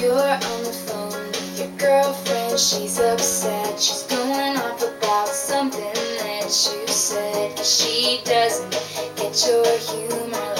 You're on the phone with your girlfriend, she's upset. She's going off about something that you said. Cause she doesn't get your humor.